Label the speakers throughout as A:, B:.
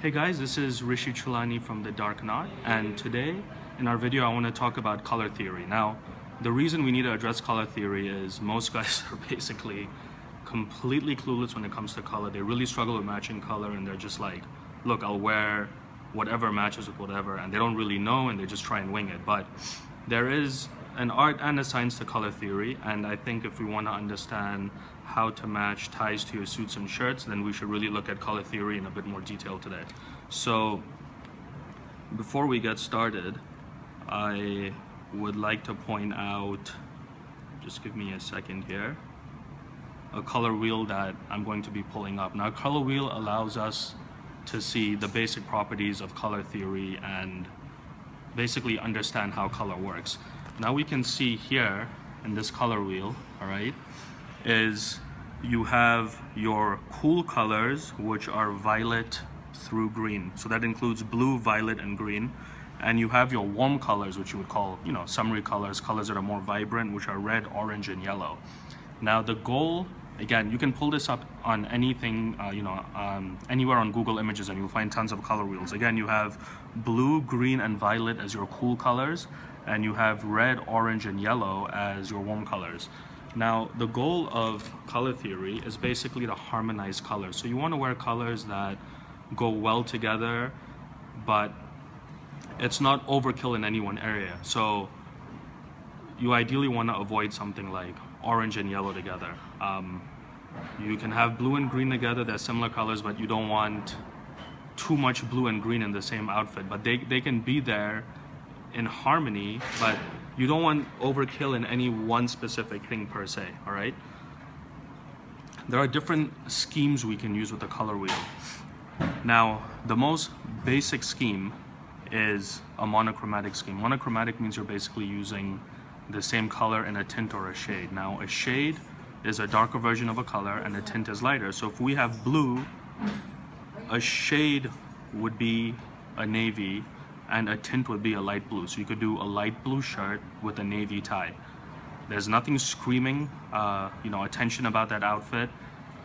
A: Hey guys, this is Rishi Chulani from The Dark Knot, and today in our video I want to talk about color theory. Now, the reason we need to address color theory is most guys are basically completely clueless when it comes to color. They really struggle with matching color and they're just like, look, I'll wear whatever matches with whatever, and they don't really know and they just try and wing it. But there is an art and a science to color theory, and I think if we want to understand how to match ties to your suits and shirts, then we should really look at color theory in a bit more detail today. So before we get started, I would like to point out, just give me a second here, a color wheel that I'm going to be pulling up. Now, color wheel allows us to see the basic properties of color theory and basically understand how color works. Now we can see here in this color wheel, all right, is you have your cool colors, which are violet through green. So that includes blue, violet, and green. And you have your warm colors, which you would call, you know, summery colors, colors that are more vibrant, which are red, orange, and yellow. Now the goal, again, you can pull this up on anything, uh, you know, um, anywhere on Google Images, and you'll find tons of color wheels. Again, you have blue, green, and violet as your cool colors, and you have red, orange, and yellow as your warm colors. Now, the goal of color theory is basically to harmonize colors. So you want to wear colors that go well together, but it's not overkill in any one area. So you ideally want to avoid something like orange and yellow together. Um, you can have blue and green together, they're similar colors, but you don't want too much blue and green in the same outfit. But they, they can be there in harmony, but you don't want overkill in any one specific thing per se, all right? There are different schemes we can use with the color wheel. Now, the most basic scheme is a monochromatic scheme. Monochromatic means you're basically using the same color in a tint or a shade. Now, a shade is a darker version of a color and a tint is lighter. So if we have blue, a shade would be a navy and a tint would be a light blue. So you could do a light blue shirt with a navy tie. There's nothing screaming, uh, you know, attention about that outfit.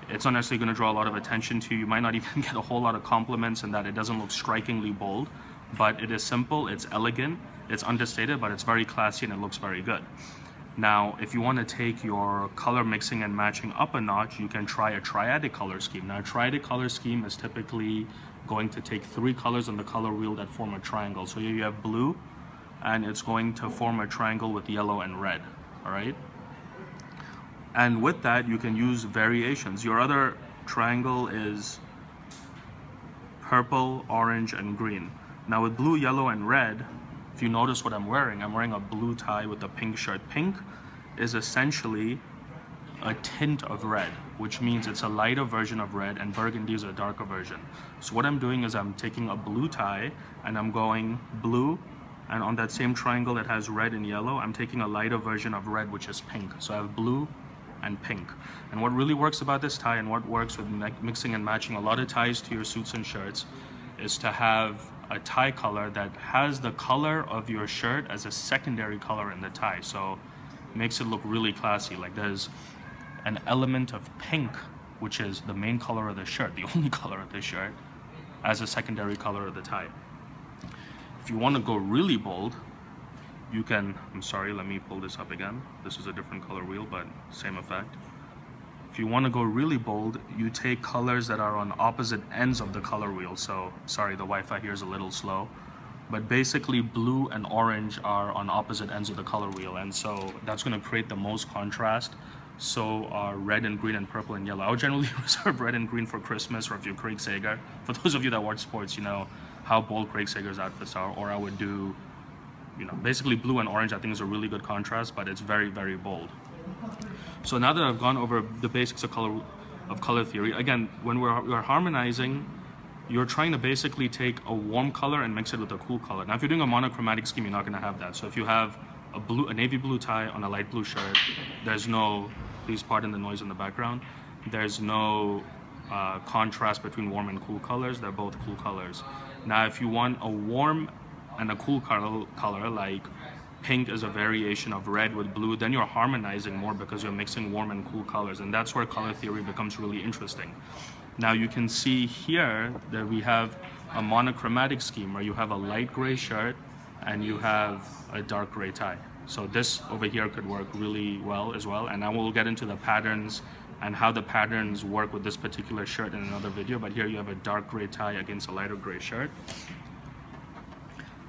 A: It's not necessarily going to draw a lot of attention to you. You might not even get a whole lot of compliments in that it doesn't look strikingly bold, but it is simple, it's elegant, it's understated, but it's very classy and it looks very good. Now, if you want to take your color mixing and matching up a notch, you can try a triadic color scheme. Now, a triadic color scheme is typically going to take three colors on the color wheel that form a triangle. So here you have blue, and it's going to form a triangle with yellow and red, all right? And with that, you can use variations. Your other triangle is purple, orange, and green. Now with blue, yellow, and red, if you notice what I'm wearing, I'm wearing a blue tie with a pink shirt. Pink is essentially a tint of red, which means it's a lighter version of red and burgundy is a darker version. So what I'm doing is I'm taking a blue tie and I'm going blue and on that same triangle that has red and yellow, I'm taking a lighter version of red, which is pink. So I have blue and pink. And what really works about this tie and what works with mixing and matching a lot of ties to your suits and shirts is to have a tie color that has the color of your shirt as a secondary color in the tie. So makes it look really classy. Like there's an element of pink, which is the main color of the shirt, the only color of the shirt, as a secondary color of the tie. If you want to go really bold, you can, I'm sorry, let me pull this up again. This is a different color wheel, but same effect. If you want to go really bold, you take colors that are on opposite ends of the color wheel. So, sorry, the Wi-Fi here is a little slow. But basically, blue and orange are on opposite ends of the color wheel. And so that's going to create the most contrast so are red and green and purple and yellow. I would generally reserve red and green for Christmas or if you're Craig Sager. For those of you that watch sports, you know how bold Craig Sager's outfits are. Or I would do, you know, basically blue and orange I think is a really good contrast, but it's very, very bold. So now that I've gone over the basics of color, of color theory, again, when we're, we're harmonizing, you're trying to basically take a warm color and mix it with a cool color. Now if you're doing a monochromatic scheme, you're not gonna have that. So if you have a blue, a navy blue tie on a light blue shirt. There's no, please pardon the noise in the background. There's no uh, contrast between warm and cool colors. They're both cool colors. Now, if you want a warm and a cool color, color like pink is a variation of red with blue, then you're harmonizing more because you're mixing warm and cool colors. And that's where color theory becomes really interesting. Now you can see here that we have a monochromatic scheme where you have a light gray shirt and you have a dark gray tie. So this over here could work really well as well. And now we'll get into the patterns and how the patterns work with this particular shirt in another video. But here you have a dark gray tie against a lighter gray shirt.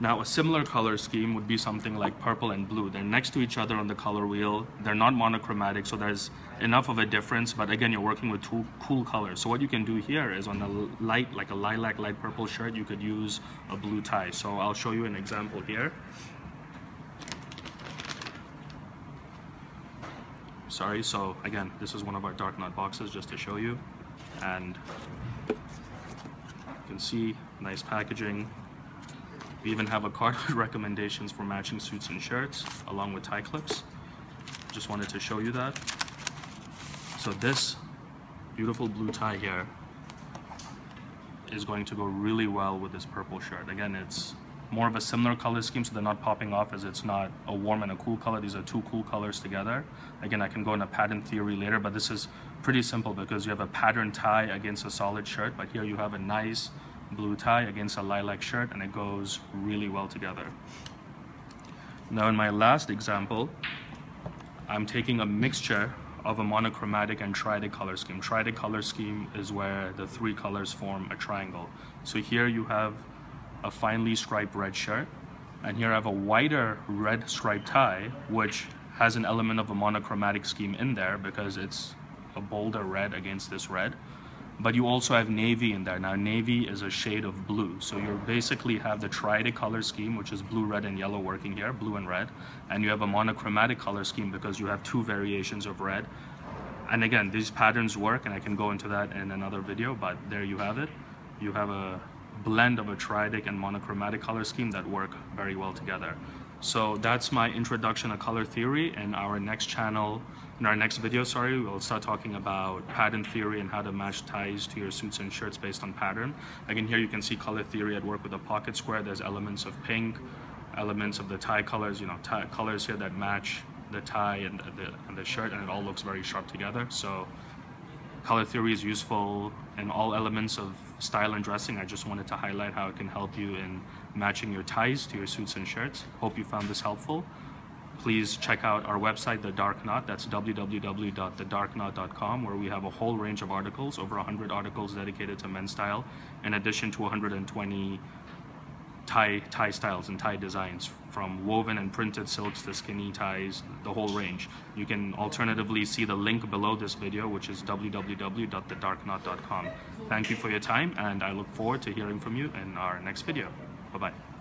A: Now a similar color scheme would be something like purple and blue. They're next to each other on the color wheel. They're not monochromatic, so there's enough of a difference, but again, you're working with two cool colors. So what you can do here is on a light, like a lilac light purple shirt, you could use a blue tie. So I'll show you an example here. Sorry, so again, this is one of our dark knot boxes just to show you. And you can see, nice packaging, we even have a card with recommendations for matching suits and shirts along with tie clips. Just wanted to show you that. So this beautiful blue tie here is going to go really well with this purple shirt. Again, it's more of a similar color scheme so they're not popping off as it's not a warm and a cool color. These are two cool colors together. Again, I can go into pattern theory later, but this is pretty simple because you have a pattern tie against a solid shirt, but here you have a nice blue tie against a lilac shirt and it goes really well together. Now in my last example, I'm taking a mixture of a monochromatic and triadic color scheme. Triadic color scheme is where the three colors form a triangle. So here you have a finely striped red shirt, and here I have a wider red striped tie, which has an element of a monochromatic scheme in there because it's a bolder red against this red but you also have navy in there. Now navy is a shade of blue. So you basically have the triadic color scheme, which is blue, red, and yellow working here, blue and red. And you have a monochromatic color scheme because you have two variations of red. And again, these patterns work, and I can go into that in another video, but there you have it. You have a blend of a triadic and monochromatic color scheme that work very well together. So that's my introduction to color theory. and our next channel, in our next video, sorry, we'll start talking about pattern theory and how to match ties to your suits and shirts based on pattern. Again, here you can see color theory at work with a pocket square. There's elements of pink, elements of the tie colors, you know, tie colors here that match the tie and the, and the shirt, and it all looks very sharp together. So color theory is useful in all elements of style and dressing. I just wanted to highlight how it can help you in matching your ties to your suits and shirts. Hope you found this helpful. Please check out our website, The Dark Knot. That's www.thedarkknot.com, where we have a whole range of articles, over 100 articles dedicated to men's style, in addition to 120 tie tie styles and tie designs from woven and printed silks to skinny ties the whole range. You can alternatively see the link below this video which is www.thedarkknot.com thank you for your time and i look forward to hearing from you in our next video. Bye bye